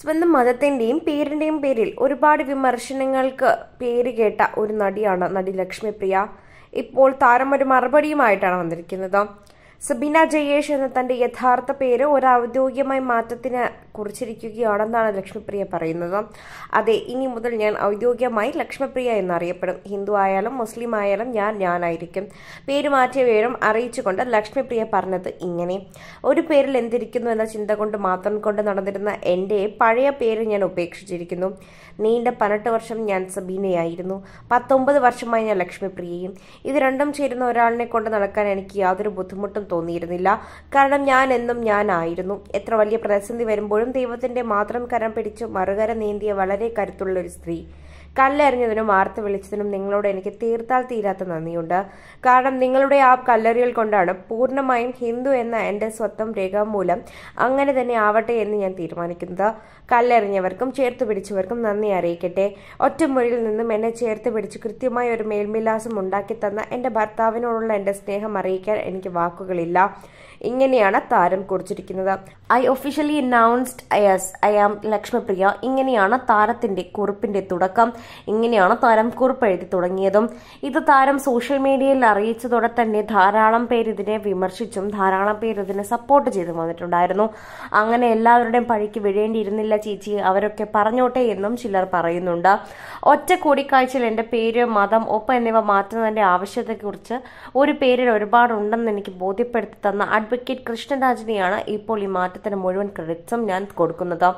സ്വന്തം മതത്തിന്റെയും പേരിന്റെയും പേരിൽ ഒരുപാട് വിമർശനങ്ങൾക്ക് പേര് കേട്ട ഒരു നടിയാണ് നടി ലക്ഷ്മിപ്രിയ. ഇപ്പോൾ താരം ഒരു മറുപടിയുമായിട്ടാണ് വന്നിരിക്കുന്നത്. സബീന ജയേഷ് എന്ന തന്റെ യഥാർത്ഥ പേര് ഒരു ഔദ്യോഗികമായി മാറ്റത്തിന് കുറിച്ചിരിക്കുകയാണെന്നാണ് ലക്ഷ്മിപ്രിയ പറയുന്നത്. അതെ ഇനി മുതൽ ഞാൻ ഔദ്യോഗികമായി ലക്ഷ്മിപ്രിയ എന്നറിയപ്പെടും. ഹിന്ദു ആയാലും മുസ്ലിം ആയാലും ഞാൻ ഞാനായിരിക്കും. പേര് മാറ്റിയ വിവരം അറിയിച്ചുകൊണ്ട് ലക്ഷ്മിപ്രിയ പറഞ്ഞത് ഇങ്ങനെ. ഒരു പേരിൽ എന്തിരിക്കുന്നു എന്ന ചിന്ത കൊണ്ട് മാത്രം കൊണ്ട് നടന്നിരുന്ന എന്റെ പഴയ പേര് ഞാൻ ഉപേക്ഷിച്ചിരിക്കുന്നു. നീണ്ട പതിനെട്ട് വർഷം ഞാൻ സബീനയായിരുന്നു. പത്തൊമ്പത് വർഷമായി ഞാൻ ലക്ഷ്മിപ്രിയയും. ഇത് രണ്ടും ചേരുന്ന ഒരാളിനെ കൊണ്ട് നടക്കാൻ എനിക്ക് യാതൊരു ബുദ്ധിമുട്ടും തോന്നിയിരുന്നില്ല. കാരണം ഞാൻ എന്നും ഞാനായിരുന്നു. എത്ര വലിയ പ്രതിസന്ധി വരുമ്പോഴും ദൈവത്തിന്റെ മാത്രം കരം പിടിച്ച് മറുകര നീന്തിയ വളരെ കരുത്തുള്ള ഒരു സ്ത്രീ. കല്ലെറിഞ്ഞതിനും വാർത്ത വിളിച്ചതിനും നിങ്ങളോട് എനിക്ക് തീർത്താൽ തീരാത്ത നന്ദിയുണ്ട്. കാരണം നിങ്ങളുടെ ആ കല്ലെറിയൽ കൊണ്ടാണ് പൂർണമായും ഹിന്ദു എന്ന എന്റെ രേഖ രേഖാമൂലം അങ്ങനെ തന്നെ ആവട്ടെ എന്ന് ഞാൻ തീരുമാനിക്കുന്നത്. കല്ലെറിഞ്ഞവർക്കും ചേർത്ത് പിടിച്ചവർക്കും നന്ദി അറിയിക്കട്ടെ. ഒറ്റമുറിയിൽ നിന്നും എന്നെ ചേർത്ത് പിടിച്ച് കൃത്യമായ ഒരു മേൽവിലാസം ഉണ്ടാക്കി തന്ന എന്റെ ഭർത്താവിനോടുള്ള എന്റെ സ്നേഹം അറിയിക്കാൻ എനിക്ക് വാക്കുകളില്ല. ഇങ്ങനെയാണ് താരം കുറിച്ചിരിക്കുന്നത്. I officially announced yes I am Lakshmipriya. ഇങ്ങനെയാണ് താരത്തിന്റെ കുറിപ്പിന്റെ തുടക്കം. ഇങ്ങനെയാണ് താരം കുറിപ്പ് എഴുതി തുടങ്ങിയതും. ഇത് താരം സോഷ്യൽ മീഡിയയിൽ അറിയിച്ചതോടെ തന്നെ ധാരാളം പേര് ഇതിനെ വിമർശിച്ചും ധാരാളം പേര് ഇതിനെ സപ്പോർട്ട് ചെയ്തു വന്നിട്ടുണ്ടായിരുന്നു. അങ്ങനെ എല്ലാവരുടെയും പഴിക്ക് വിഴേണ്ടിയിരുന്നില്ല ചേച്ചി. അവരൊക്കെ പറഞ്ഞോട്ടെ എന്നും ചിലർ പറയുന്നുണ്ട്. ഒറ്റ കൂടിക്കാഴ്ചയിൽ എന്റെ പേര് മതം ഒപ്പം എന്നിവ മാറ്റുന്നതിന്റെ ആവശ്യത്തെക്കുറിച്ച് ഒരു പേരിൽ ഒരുപാടുണ്ടെന്ന് എനിക്ക് ബോധ്യപ്പെടുത്തി തന്ന അഡ്വക്കേറ്റ് കൃഷ്ണരാജിനെയാണ് ഇപ്പോൾ ഈ മാറ്റത്തിന് മുഴുവൻ ക്രെഡിറ്റ്സും ഞാൻ കൊടുക്കുന്നത്.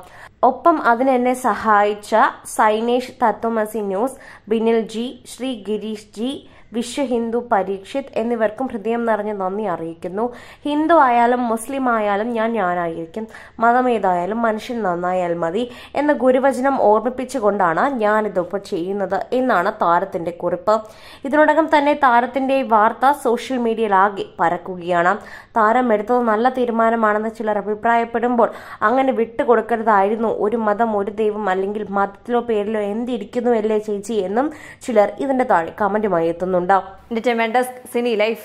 ഒപ്പം അതിനെന്നെ സഹായിച്ച സൈനേഷ് തത്വമസി ന്യൂസ് ബിനിൽ ജി ശ്രീ ഗിരീഷ് ജി വിശ്വ ഹിന്ദു പരീക്ഷിത് എന്നിവർക്കും ഹൃദയം നിറഞ്ഞ നന്ദി അറിയിക്കുന്നു. ഹിന്ദു ആയാലും മുസ്ലിം ആയാലും ഞാൻ ഞാനായിരിക്കും. മതമേതായാലും മനുഷ്യൻ നന്നായാൽ മതി എന്ന ഗുരുവചനം ഓർമ്മിപ്പിച്ചുകൊണ്ടാണ് ഞാനിതിപ്പോൾ ചെയ്യുന്നത് എന്നാണ് താരത്തിന്റെ കുറിപ്പ്. ഇതിനോടകം തന്നെ താരത്തിന്റെ വാർത്ത സോഷ്യൽ മീഡിയയിലാകെ പരക്കുകയാണ്. താരം എടുത്തത് നല്ല തീരുമാനമാണെന്ന് ചിലർ അഭിപ്രായപ്പെടുമ്പോൾ അങ്ങനെ വിട്ടുകൊടുക്കരുതായിരുന്നു. ഒരു മതം ഒരു ദൈവം അല്ലെങ്കിൽ മതത്തിലോ പേരിലോ എന്തിരിക്കുന്നു അല്ലേ ചേച്ചി എന്നും ചിലർ ഇതിന്റെ താഴെ കമന്റുമായി എത്തുന്നുണ്ട്. Entertainment desk Sini life